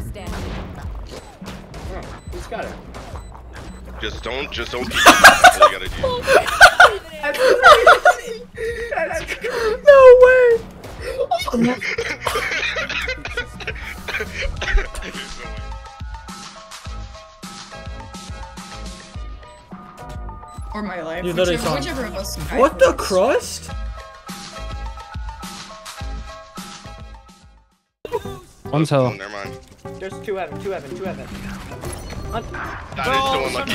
player him. Oh, who's got it? Just don't, just don't. Keep That's all you gotta do. No way! Or my life. You literally whichever, saw- whichever of us. What the crust? One's Oh, hell. never mind. There's two heaven, two heaven, two heaven. That is so unlucky.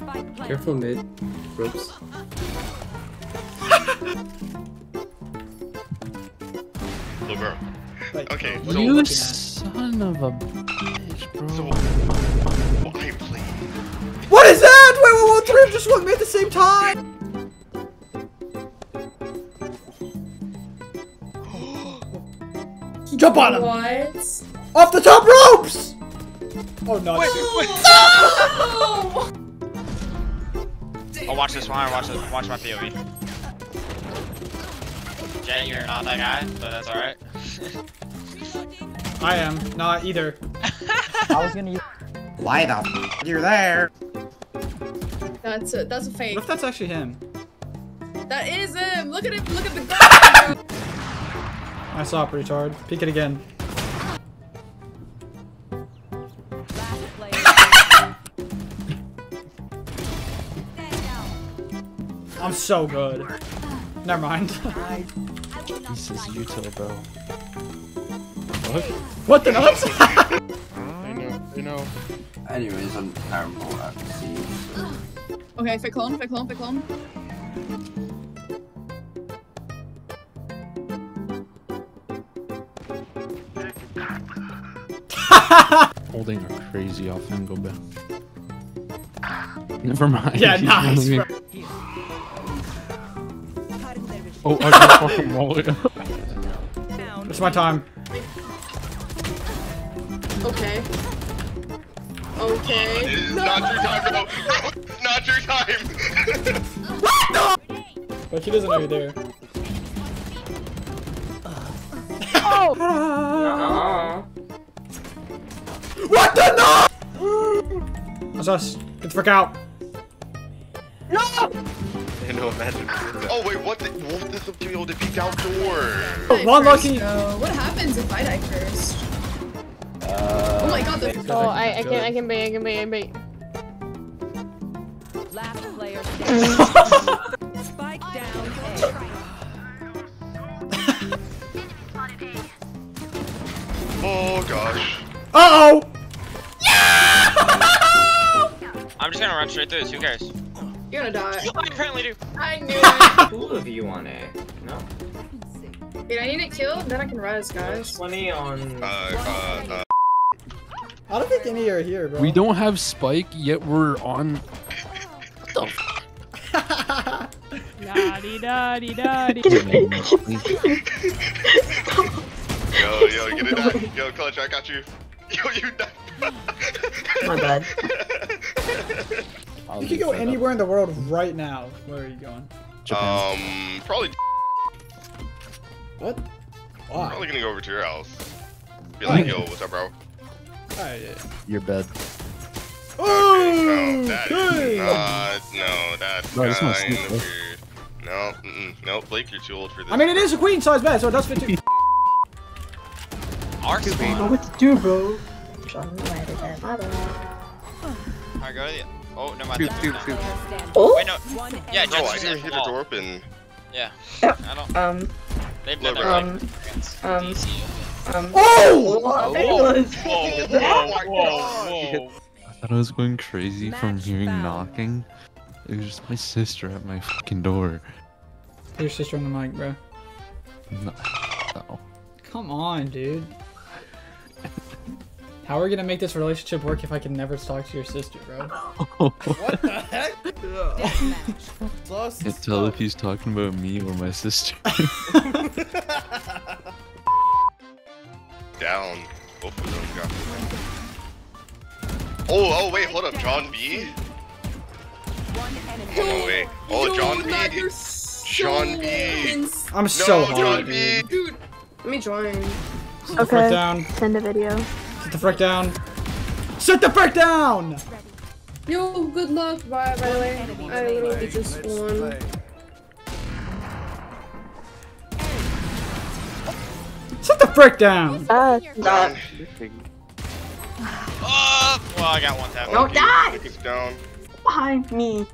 Spike. Careful mid. Ropes. Little girl. Okay, what so- are you You looking at? son of a bitch, bro. So, why please? What is that? Wait, wait, wait, three of just looked at the same time! Jump on him! What? Off the top ropes! Oh no. Oh, watch this one. Watch this. Watch my POV. Jay, you're not that guy, but that's alright. I am not either. I was gonna use. Why the f you're there? That's a that's a fake. What if that's actually him? That is him. Look at him. Look at the guy. I saw it, retard. Peek it again. Last player standing. Stand down. I'm so good. Never mind. This is Utah, bro. What? what the nuts? I know, you know. Anyways, I'm terrible at seeing. So. Okay, fake clone. Fake clone. Fake clone. Holding a crazy off angle, go back. Never mind. yeah, nice. bro. Oh, I got fucking molly. It's my time. Okay. Okay. It is not your time, bro. Bro, not your time. But he doesn't know you're there. Oh. Uh-huh. What the no? That's us. Get the frick out. I know, imagine. Oh wait, what the? What the fuck? You the peek outdoor. Oh, one lucky. So, what happens if I die first? oh my god, the Oh, I, I can I can bait I can bait I can bait. Last player. Spike down A. Oh gosh. Uh oh. I'm just gonna run straight through this. Who cares? you're gonna die. I apparently do. I knew it. Two of you on A. No. Wait, I need it killed, then I can res, guys. 20 on. Uh, uh, uh. I don't think any are here, bro. We don't have Spike, yet we're on. Daddy daddy daddy. Yo, yo, get it out. Yo, clutch, I got you. Yo, you died. My bad. You could go anywhere in the world right now. Where are you going? Japan. Um, probably, What? Why? I'm probably gonna go over to your house. Be like, yo, what's up, bro? Alright, yeah. Your bed. No, that Okay. is not. No, that's No, kind of weird. No, mm-mm, no, Blake, you're too old for this. I mean, it is a queen size bed, so it does fit too. Our spawn. what to do, bro? Alright, go to the. Oh, no, my Shoot, bad. shoot, No. shoot. Player standing. Wait, no. Yeah, enemy No, I Just didn't hit hear the the door open. Yeah. I don't. Um, They've Look, never um, like um, DC. um. Oh! Whoa, there it. Whoa, oh my god! I thought I was going crazy from hearing found. knocking. It was just my sister at my fucking door. Your sister on the mic, bro. No. no. Come on, dude. How are we gonna make this relationship work if I can never talk to your sister, bro? What the heck? deathmatch. Sus Can't tell if he's talking about me or my sister. Down. Both of them got. Oh, oh, wait, hold up, John B. One enemy. Oh no, wait. Oh, Yo, John B. Matt, so John B. ins- I'm so No, hot, John. B. Dude, let me join. Sit the frick down. Send a video. Sit the frick down. Sit the frick down! Yo, good luck. Bye, by the way. I literally just won. Sit the frick down! Uh, Stop. Oh, well, I got one tap. Don't die! He's down. Behind me.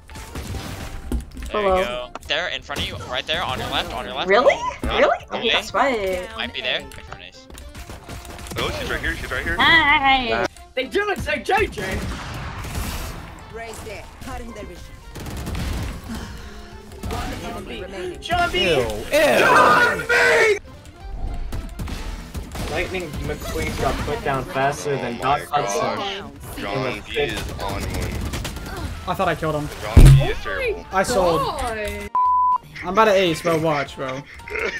There Hello. you go. There, in front of you, right there, on your left, on your left. Really? Really? it. Okay, that's right. Might be there. Wait for an ace. Oh, she's right here. She's right here. Hi. They didn't say JJ. Raise there. Cutting their vision. One enemy remaining. John B. Lightning McQueen got put down faster than Oh my Doc Hudson. John B is on one. I thought I killed him. John B is terrible. I sold. Why? I'm about to ace, bro. Watch, bro.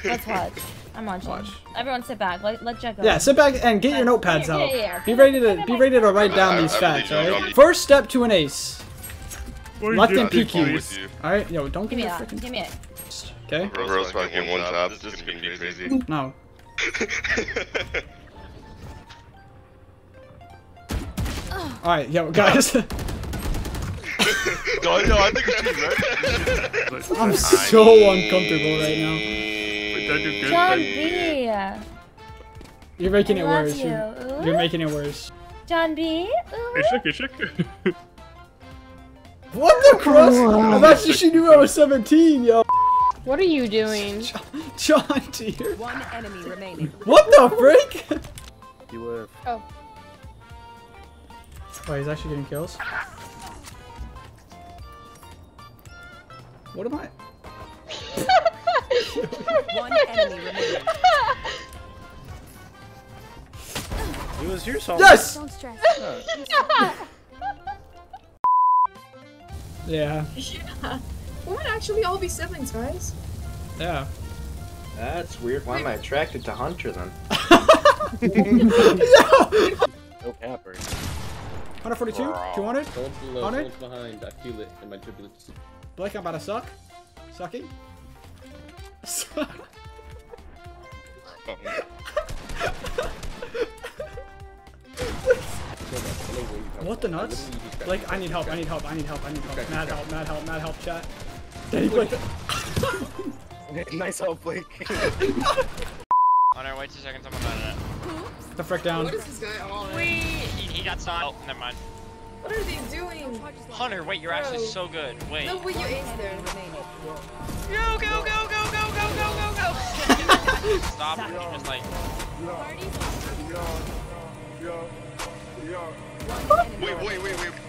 Let's watch. I'm watching. Watch. Everyone sit back. Let, let Jett go. Yeah, sit back and get your notepads Yeah, out. yeah, yeah. Be ready to be ready to write down these I facts, believe alright? First step to an ace. Let them I'd be peek fine you. with you. Alright, yo, don't Give give me me that. freaking Give me it. Okay? Reverse fucking one tap. This is gonna be crazy. No. Alright, yo, guys. no, no, I think it's you, right? I'm so uncomfortable right now. John B. You're making I it love worse. you. You're, you're making it worse. John B. Ooh. What the crust? I thought she knew I was 17, yo. what are you doing? John dear. One enemy remaining. What the frick? You were. Oh. Oh, he's actually getting kills. What am I? One enemy remaining. He was here so Yes! Don't stress. Yeah, Yeah. We might actually all be siblings, guys. yeah. That's weird. Why am I attracted to Hunter then? No capper. 142? 200? Someone's below, Hunter? someone's behind. I feel it in my turbulence. Blake, I'm about to suck. Sucking. what the nuts? Like, I need help, I need help, I need help, I need help. Mad help, mad help, mad help, chat. Daddy Blake. nice help, Blake. On our way, two seconds, I'm on it. The frick down. What is this guy oh, on? Wait, he, he got stunned. Oh, never mind. What are they doing? Hunter, wait, you're actually so good. Wait. No, wait, you aced there. Go, go, go, go, go, go, go, go, go. Stop. Just like. Wait, wait, wait, wait.